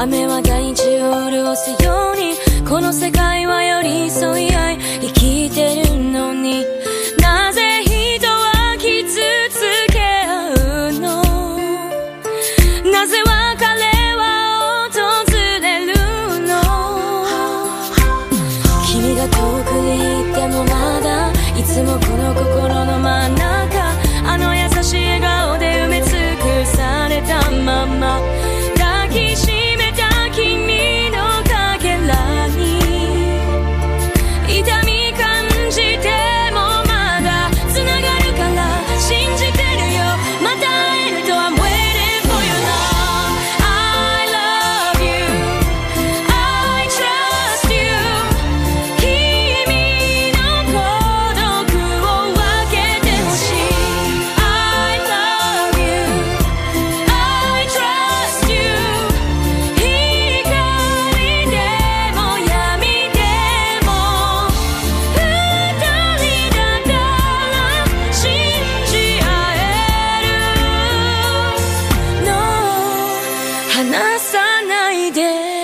雨は大地を潤すようにこの世界は寄り添い合い生きてるのに。なぜ人は傷つけ合うの？なぜ別れは訪れるの？君が遠くにってもまだいつもこの心の真ん中あの優しい笑顔で埋め尽くされたまま。ないで